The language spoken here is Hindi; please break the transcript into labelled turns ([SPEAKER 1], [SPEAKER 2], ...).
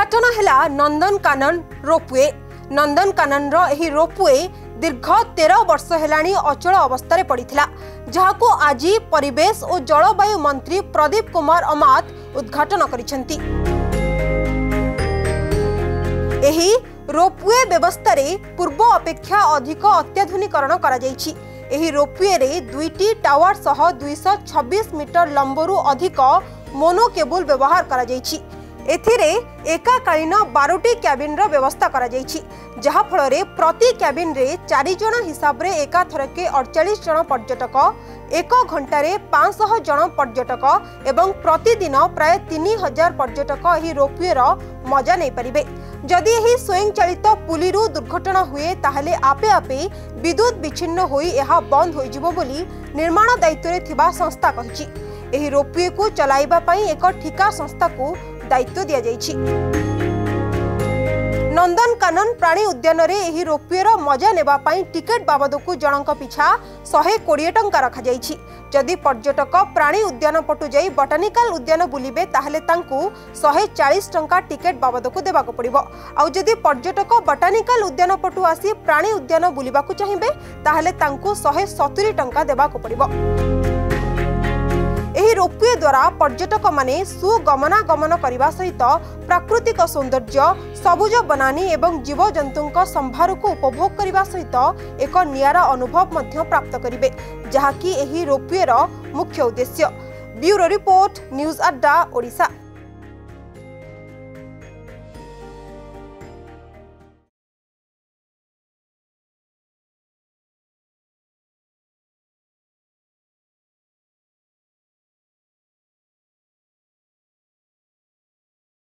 [SPEAKER 1] उद्घाटन है नंदनकानन रोपवे नंदनकानन रही रोपवे दीर्घ तेर वर्ष है अचल अवस्था पड़ता जहाँ को आज परेश और जलवायु मंत्री प्रदीप कुमार अमात उद्घाटन कर रोपवे व्यवस्था पूर्व अपेक्षा अधिक अत्याधुनिकरण करोपवे दुईट टावर सह दुई छबिश मीटर लंबर अधिक मोनो केबुल व्यवहार करा कर ଏଥିରେ ଏକାକାଳୀନ ବାରଟି କ୍ୟାବିନ୍ର ବ୍ୟବସ୍ଥା କରାଯାଇଛି ଯାହାଫଳରେ ପ୍ରତି କ୍ୟାବିନ୍ରେ ଚାରିଜଣ ହିସାବରେ ଏକାଥରକେ ଅଡ଼ଚାଳିଶ ଜଣ ପର୍ଯ୍ୟଟକ ଏକ ଘଣ୍ଟାରେ ପାଞ୍ଚଶହ ଜଣ ପର୍ଯ୍ୟଟକ ଏବଂ ପ୍ରତିଦିନ ପ୍ରାୟ ତିନି ହଜାର ପର୍ଯ୍ୟଟକ ଏହି ରୋପୱେର ମଜା ନେଇପାରିବେ ଯଦି ଏହି ସ୍ୱୟଂଚାଳିତ ପୁଲିରୁ ଦୁର୍ଘଟଣା ହୁଏ ତାହେଲେ ଆପେ ଆପେ ବିଦ୍ୟୁତ ବିଚ୍ଛିନ୍ନ ହୋଇ ଏହା ବନ୍ଦ ହୋଇଯିବ ବୋଲି ନିର୍ମାଣ ଦାୟିତ୍ୱରେ ଥିବା ସଂସ୍ଥା କହିଛି ଏହି ରୋପୱେକୁ ଚଲାଇବା ପାଇଁ ଏକ ଠିକା ସଂସ୍ଥାକୁ দায়িত্ব দিয়েছে নন্দনকানন প্রাণী উদ্যানের এই রোপওয়ের মজা নেওয়া টিকেট বাবদক জনক পিছা শহে কোড়িয়ে টঙ্কা রখাযাই যদি পর্যটক প্রাণী উদ্যান পটু যাই বটানিকাল উদ্যান বুলবে তাহলে তাঁকু শহে চাশ টঙ্কা টিকেট বাবদক দেওয়া পড়ব আদি পর্যটক বটানিকাল উদ্যান পটু আসি প্রাণী উদ্যান বুলবাক চাহিবে তাহলে তাঁকু শহে সতুরি টঙ্কা দেওয়া পড়ব ରୋପୱେ ଦ୍ୱାରା ପର୍ଯ୍ୟଟକମାନେ ସୁଗମନାଗମନ କରିବା ସହିତ ପ୍ରାକୃତିକ ସୌନ୍ଦର୍ଯ୍ୟ ସବୁଜ ବନାନୀ ଏବଂ ଜୀବଜନ୍ତୁଙ୍କ ସମ୍ଭାରକୁ ଉପଭୋଗ କରିବା ସହିତ ଏକ ନିଆରା ଅନୁଭବ ମଧ୍ୟ ପ୍ରାପ୍ତ କରିବେ ଯାହାକି ଏହି ରୋପୱେର ମୁଖ୍ୟ ଉଦ୍ଦେଶ୍ୟ ବ୍ୟୁରୋ ରିପୋର୍ଟ ନ୍ୟୁଜ୍ ଆଡ୍ଡା ଓଡ଼ିଶା